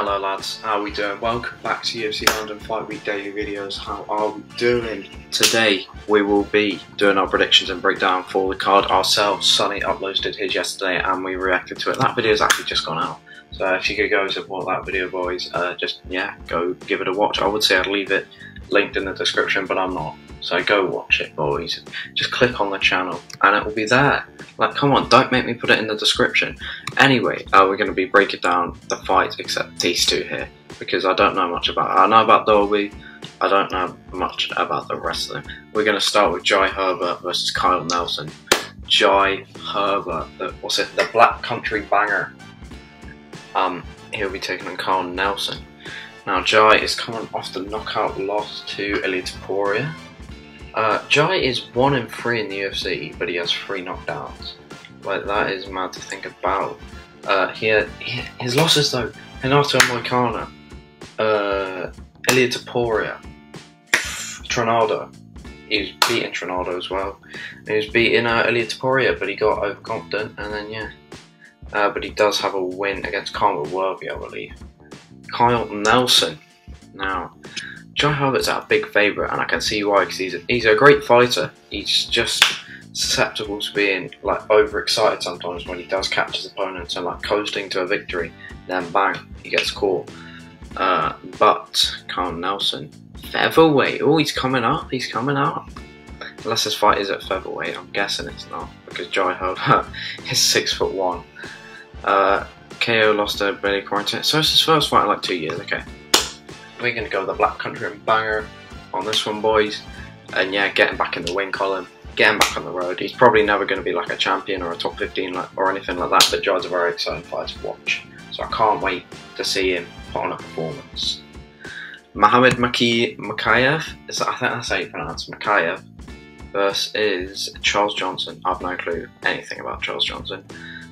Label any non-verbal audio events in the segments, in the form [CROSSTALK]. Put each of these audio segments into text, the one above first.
Hello lads, how we doing? Welcome back to UFC London Fight Week Daily Videos. How are we doing? Today we will be doing our predictions and breakdown for the card ourselves. Sonny uploaded his yesterday and we reacted to it. That video has actually just gone out. So if you could go and support that video boys, uh, just yeah, go give it a watch. I would say I'd leave it linked in the description but I'm not. So go watch it boys. Just click on the channel and it will be there. Like, come on, don't make me put it in the description. Anyway, uh, we're going to be breaking down the fights except these two here because I don't know much about. I know about Dolby. I don't know much about the rest of them. We're going to start with Jai Herbert versus Kyle Nelson. Jai Herbert, the, what's it? The Black Country Banger. Um, he'll be taking on Kyle Nelson. Now, Jai is coming off the knockout loss to Ilia Topuria. Uh, Jai is 1 in 3 in the UFC, but he has 3 knockdowns. Like, that is mad to think about. Uh, he, had, he his losses though, Renato Moicano, uh, Ilia Topuria, Trinaldo. He was beating Trinaldo as well. He was beating uh, Ilia Topuria, but he got overconfident, and then yeah. Uh, but he does have a win against Conor Worthy, I believe. Kyle Nelson. Now, Jai Herbert's our big favourite, and I can see why, because he's a, he's a great fighter. He's just susceptible to being like overexcited sometimes when he does catch his opponents and like coasting to a victory, then bang, he gets caught. Uh, but Carl Nelson, featherweight. Oh, he's coming up. He's coming up. Unless his fight is at featherweight, I'm guessing it's not because Jai Herbert [LAUGHS] is six foot one. Uh, KO lost to Billy Quarantillo, so it's his first fight in like two years. Okay. We're going to go with the Black Country and Banger on this one, boys. And yeah, getting back in the win column, getting back on the road. He's probably never going to be like a champion or a top 15 or anything like that, but Jai's a very exciting fight to watch. So I can't wait to see him put on a performance. Mohamed Mokaev, I think that's how you pronounce Mokaev, versus Charles Johnson. I've no clue anything about Charles Johnson.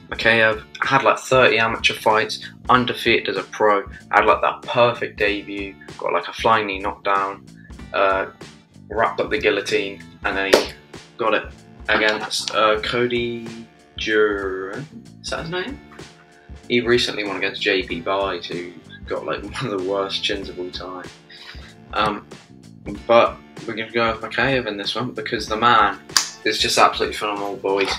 Mokaev had like 30 amateur fights, undefeated as a pro, had like that perfect debut, got like a flying knee knockdown, uh, wrapped up the guillotine, and then he got it against uh, Cody Durden. Is that his name? He recently won against JP Buys, who got like [LAUGHS] one of the worst chins of all time. Um, but we're going to go with Mokaev in this one because the man is just absolutely phenomenal, boys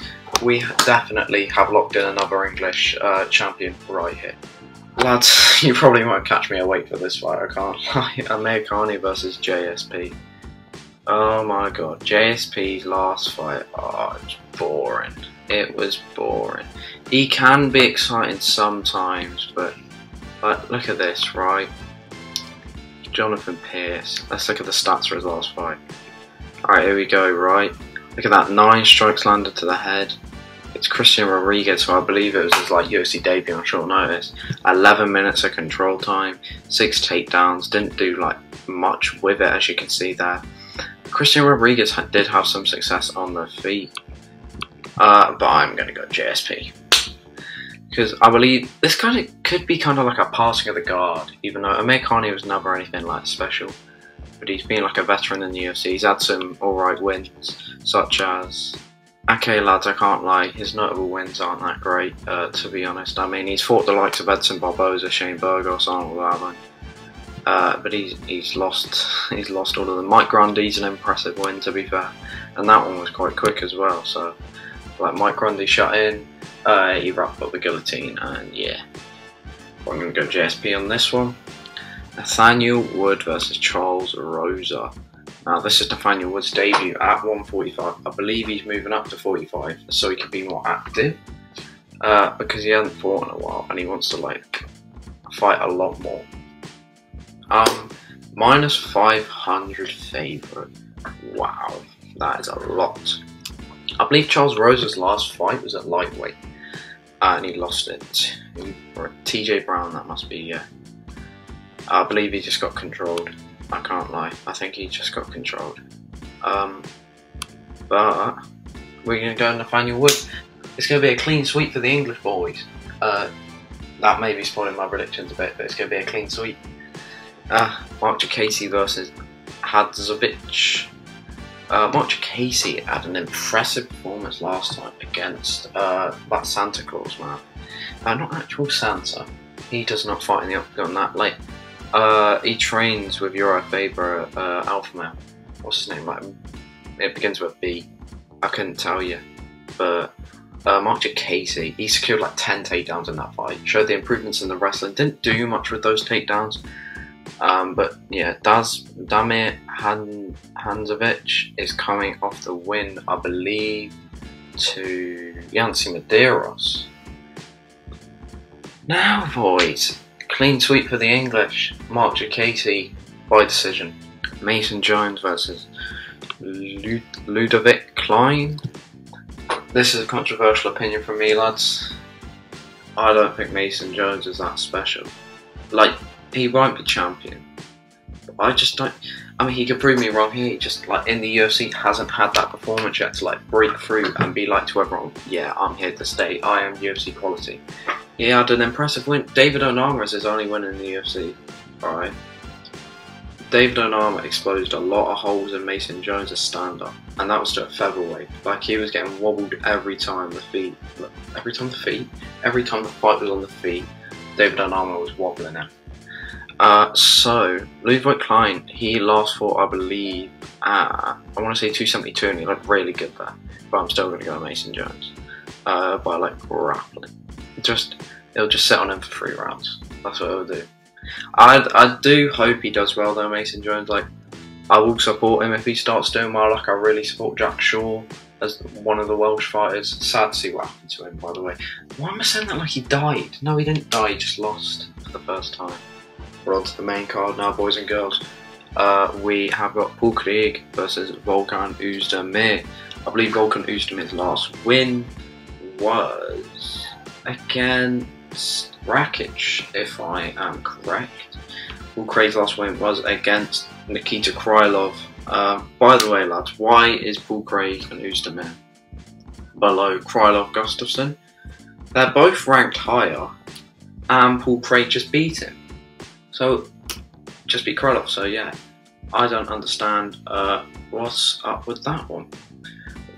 we definitely have locked in another English uh, champion right here. Lads, [LAUGHS] you probably won't catch me awake for this fight, I can't [LAUGHS] lie. Amir versus JSP. Oh my god, JSP's last fight, oh, it's boring. It was boring. He can be exciting sometimes, but like, look at this, right? Jonathan Pearce. Let's look at the stats for his last fight. Alright, here we go, right? Look at that, nine strikes landed to the head, it's Christian Rodriguez, who I believe it was his like UFC debut on short notice. 11 minutes of control time, six takedowns, didn't do like much with it as you can see there. Christian Rodriguez did have some success on the feet, uh, but I'm going to go JSP. Because I believe this kind of could be kind of like a passing of the guard, even though Amirkhani was never anything like special. But he's been like a veteran in the UFC. He's had some alright wins, such as Okay, lads, I can't lie. His notable wins aren't that great, uh, to be honest. I mean, he's fought the likes of Edson Barboza, Shane Burgos, Arnold Allen. Uh, but he's he's lost [LAUGHS] he's lost all of them. Mike Grundy's an impressive win, to be fair, and that one was quite quick as well. So, like Mike Grundy shut in, uh, he wrapped up the guillotine, and yeah, I'm to go JSP on this one. Nathaniel Wood versus Charles Rosa. Now this is Nathaniel Wood's debut at 145. I believe he's moving up to 45 so he can be more active. Uh, because he hasn't fought in a while and he wants to like fight a lot more. Um, minus 500 favourite. Wow, that is a lot. I believe Charles Rosa's last fight was at lightweight uh, and he lost it to TJ Brown. That must be yeah. I believe he just got controlled. I can't lie. I think he just got controlled. Um, but we're going to go Nathaniel Wood. It's going to be a clean sweep for the English boys. Uh, that may be spoiling my predictions a bit, but it's going to be a clean sweep. Uh, Mark Casey versus Hadzovic. Uh, Mark Casey had an impressive performance last time against uh, that Santa Claus man. Uh, not actual Santa, He does not fight in the octagon that late. Uh, he trains with Urijah Faber, uh, Alpha Male. What's his name? Like, it begins with B. I couldn't tell you, but uh, Mark Casey, he secured like 10 takedowns in that fight. Showed the improvements in the wrestling. Didn't do much with those takedowns. Um, but yeah, Daz, Damir Han, Hanzovic is coming off the win, I believe, to Yancy Medeiros. Now, boys, clean sweep for the English. Mark Casey by decision. Mason Jones versus Ludovit Klein. This is a controversial opinion from me, lads. I don't think Mason Jones is that special. Like, he won't be champion. I just don't. I mean, he could prove me wrong here. He just like in the UFC hasn't had that performance yet to like break through and be like to everyone, "Yeah, I'm here to stay. I am UFC quality." He had an impressive win. David Onama is his only win in the UFC. All right. David Onama exposed a lot of holes in Mason Jones' stand-up, and that was to a featherweight. Like he was getting wobbled every time the feet, every time the feet, every time the fight was on the feet. David Onama was wobbling him. Uh, so, Ludwig Klein, he lost for, I believe, uh, I want to say 272, and he looked really good there. But I'm still going to go Mason Jones. Uh, by like grappling. Just, it'll just sit on him for three rounds. That's what it'll do. I, I do hope he does well though, Mason Jones. Like, I will support him if he starts doing well. Like, I really support Jack Shore as one of the Welsh fighters. Sad to see what happened to him, by the way. Why am I saying that like he died? No, he didn't die. He just lost for the first time. We're on to the main card now, boys and girls. Uh, we have got Paul Craig versus Volkan Oezdemir. I believe Volkan Oezdemir's last win was against Rakic, if I am correct. Paul Craig's last win was against Nikita Krylov. Uh, by the way, lads, why is Paul Craig and Oezdemir below Krylov Gustafsson? They're both ranked higher, and Paul Craig just beat him. So, just be Krylov. So yeah, I don't understand uh, what's up with that one.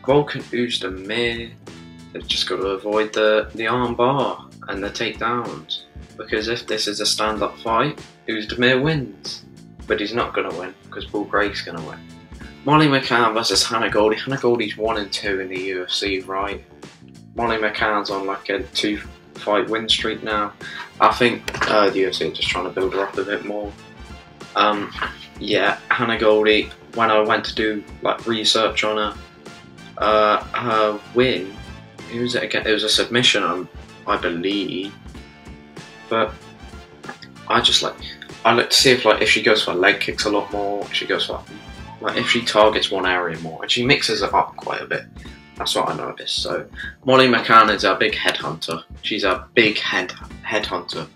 Volkan Oezdemir, they've just got to avoid the, the arm bar and the takedowns. Because if this is a stand-up fight, Oezdemir wins. But he's not going to win, because Paul Craig's going to win. Molly McCann versus Hannah Goldy. Hannah Goldy's 1 and 2 in the UFC, right? Molly McCann's on like a two fight win streak now. I think uh, the UFC are just trying to build her up a bit more. Um, yeah, Hannah Goldy, When I went to do like research on her, uh, her win, who was it again? It was a submission, um, I believe. But I just like I look to see if like if she goes for leg kicks a lot more, she goes for like if she targets one area more, and she mixes it up quite a bit. That's what I noticed. So Molly McCann is a big headhunter. She's a big head headhunter.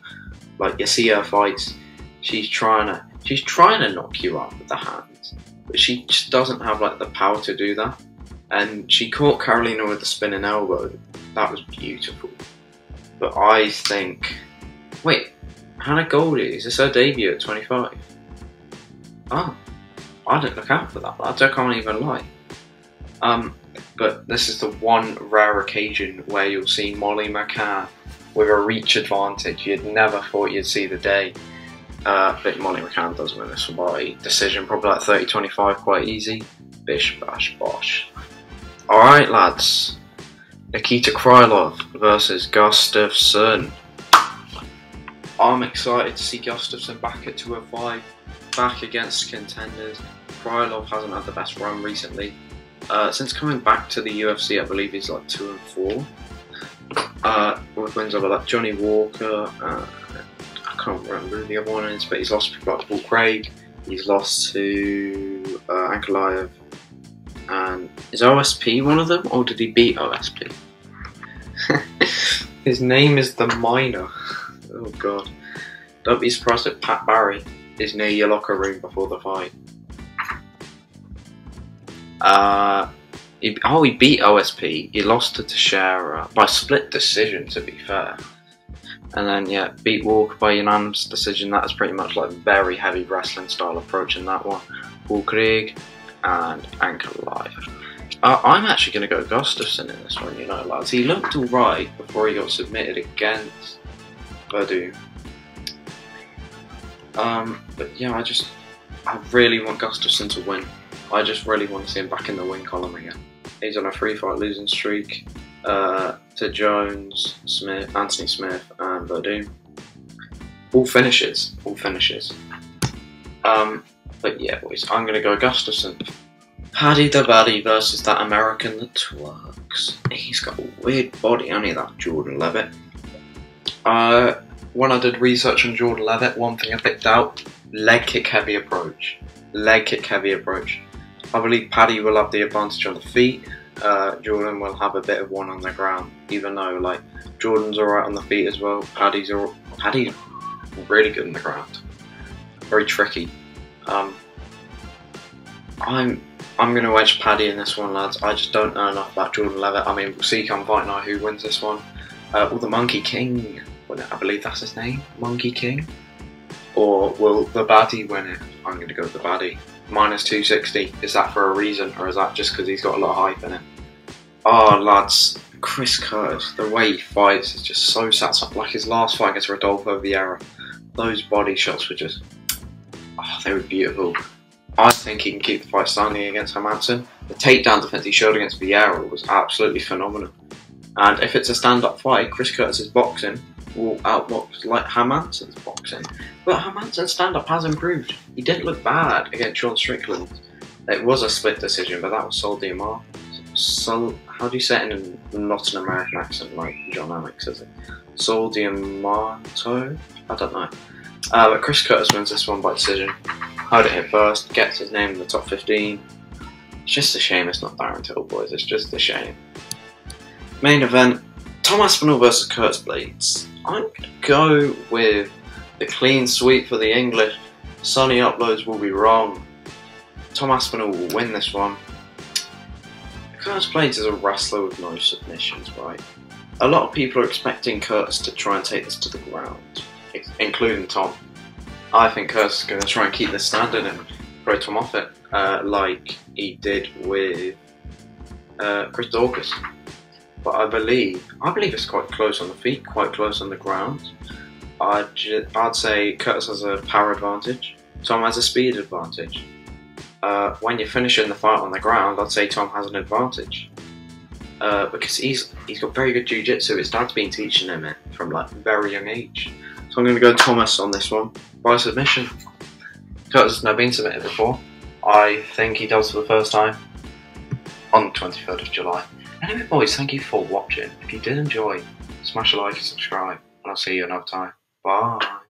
Like you see her fights, she's trying to she's trying to knock you out with the hands, but she just doesn't have like the power to do that. And she caught Carolina with the spinning elbow. That was beautiful. But I think, wait, Hannah Goldy is this her debut at 25? Oh, I didn't look out for that. I can't even lie. Um, but this is the one rare occasion where you'll see Molly McCann with a reach advantage. You'd never thought you'd see the day. Uh, but Molly McCann does win this by decision, probably like 30 25, quite easy. Bish, bash, bosh. Alright, lads. Nikita Krylov versus Gustafsson. I'm excited to see Gustafsson back at 205, back against contenders. Krylov hasn't had the best run recently. Uh, since coming back to the UFC, I believe he's like two and four. Uh, with wins over like Johnny Walker. Uh, I can't remember who the other one is, but he's lost to like Paul Craig. He's lost to uh, Ankalaev. And is OSP one of them, or did he beat OSP? [LAUGHS] His name is the Miner. Oh god. Don't be surprised if Pat Barry is near your locker room before the fight. Uh, he, oh, he beat OSP. He lost to Teixeira by split decision, to be fair. And then, yeah, beat Walker by unanimous decision. That is pretty much like very heavy wrestling style approach in that one. Paul Craig and Ankalaev. Uh, I'm actually going to go Gustafsson in this one, you know, lads. He looked alright before he got submitted against Werdum. Um, but yeah, I just I really want Gustafsson to win. I just really want to see him back in the win column again. He's on a three fight losing streak uh, to Jones, Smith, Anthony Smith, and Werdum. All finishes, all finishes. Um, but yeah, boys, I'm gonna go Gustafsson. Paddy the Baddy versus that American that twerks. He's got a weird body, only that Jordan Leavitt. Uh, when I did research on Jordan Leavitt, one thing I picked out leg kick heavy approach. Leg kick heavy approach. I believe Paddy will have the advantage on the feet. Uh, Jordan will have a bit of one on the ground, even though like Jordan's alright on the feet as well. Paddy's all, Paddy's really good on the ground. Very tricky. Um, I'm I'm gonna wedge Paddy in this one, lads. I just don't know enough about Jordan Leavitt. I mean, we'll see come fight night who wins this one. Uh, will the Monkey King win it? I believe that's his name, Monkey King. Or will the baddie win it? I'm gonna go with the baddie. Minus 260. Is that for a reason, or is that just because he's got a lot of hype in it? Oh, lads, Chris Curtis, the way he fights is just so satisfying. Like his last fight against Rodolfo Vieira, those body shots were just, oh, they were beautiful. I think he can keep the fight standing against Hermansson. The takedown defense he showed against Vieira was absolutely phenomenal. And if it's a stand-up fight, Chris Curtis's boxing will outbox like Hermansson's boxing. But Hermansson's stand-up has improved. He didn't look bad against Sean Strickland. It was a split decision, but that was Sol Diamar. Sol, how do you say it in a not an American accent like Jon Anik says it? Sol Diamato? I don't know. Uh, but Chris Curtis wins this one by decision. Heard it hit first, gets his name in the top 15. It's just a shame it's not Darren Till, boys. It's just a shame. Main event Tom Aspinall versus Curtis Blaydes. I'm going to go with the clean sweep for the English. Sonny uploads will be wrong. Tom Aspinall will win this one. Curtis Blaydes is a wrestler with no submissions, right? A lot of people are expecting Curtis to try and take this to the ground, including Tom. I think Curtis is going to try and keep this standing and throw Tom off it, uh, like he did with uh, Chris Daukaus. But I believe, I believe it's quite close on the feet, quite close on the ground. I'd, I'd say Curtis has a power advantage, Tom has a speed advantage. Uh, when you're finishing the fight on the ground, I'd say Tom has an advantage. Uh, because he's he's got very good jiu-jitsu. His dad's been teaching him it from like very young age. So I'm going to go Thomas on this one by submission. Curtis has never been submitted before. I think he does for the first time on the 23rd of July. Anyway, boys, thank you for watching. If you did enjoy, smash a like and subscribe, and I'll see you another time. Bye.